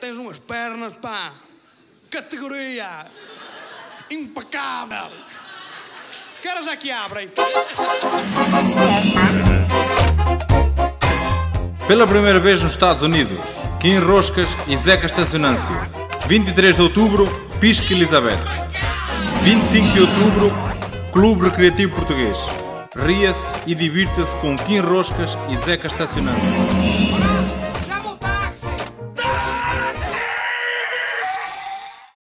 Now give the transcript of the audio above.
Tens umas pernas, pá. Categoria. Impecável. Que horas é que abrem? Pela primeira vez nos Estados Unidos, Kim Roscas e Zeca Estacionâncio. 23 de outubro, Pisca Elizabeth. 25 de outubro, Clube Recreativo Português. Ria-se e divirta-se com Kim Roscas e Zeca Estacionâncio.